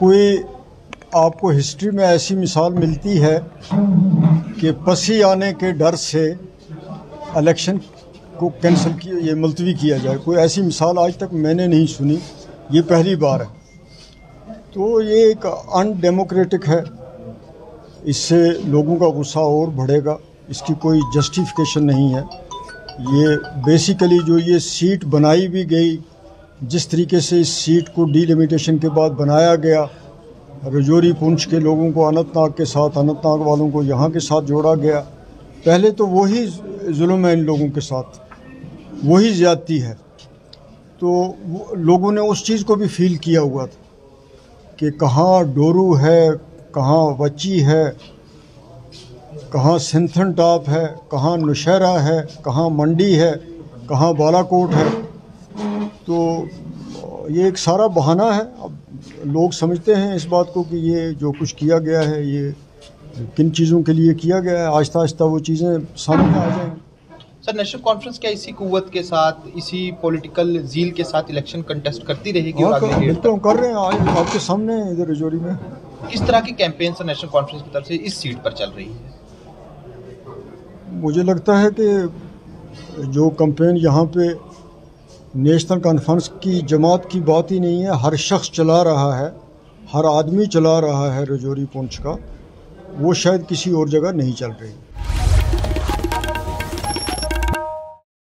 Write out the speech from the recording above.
कोई आपको हिस्ट्री में ऐसी मिसाल मिलती है कि पसी आने के डर से इलेक्शन को कैंसिल किया, ये मुलतवी किया जाए? कोई ऐसी मिसाल आज तक मैंने नहीं सुनी। ये पहली बार है। तो ये एक अनडेमोक्रेटिक है। इससे लोगों का गुस्सा और बढ़ेगा। इसकी कोई जस्टिफिकेशन नहीं है। ये बेसिकली जो ये सीट बनाई भी गई जिस तरीके से इस सीट को डीलिमिटेशन के बाद बनाया गया, रजौरी पुंछ के लोगों को, अनंतनाग के साथ, अनंतनाग वालों को यहाँ के साथ जोड़ा गया। पहले तो वही जुल्म है इन लोगों के साथ, वही ज़्यादती है। तो लोगों ने उस चीज़ को भी फील किया हुआ था कि कहाँ डोरू है, कहाँ वची है, कहाँ सिंथन टॉप है, कहाँ नौशहरा है, कहाँ मंडी है, कहाँ बालाकोट है। तो ये एक सारा बहाना है। अब लोग समझते हैं इस बात को कि ये जो कुछ किया गया है ये किन चीज़ों के लिए किया गया है। आहिस्ता आहिस्ता वो चीज़ें सामने आ जाएँगी। सर नेशनल कॉन्फ्रेंस क्या इसी कुत के साथ इसी पॉलिटिकल जील के साथ इलेक्शन कंटेस्ट करती रहेगी और हाँ आगे बिल्कुल कर रहे हैं आज आपके सामने इधर रजौरी में। किस तरह की कैंपेन सर नेशनल कॉन्फ्रेंस की तरफ़ से इस सीट पर चल रही है? मुझे लगता है कि जो कंपेन यहाँ पे नेशनल कॉन्फ्रेंस की जमात की बात ही नहीं है। हर शख्स चला रहा है, हर आदमी चला रहा है रजौरी पुंछ का। वो शायद किसी और जगह नहीं चल रही।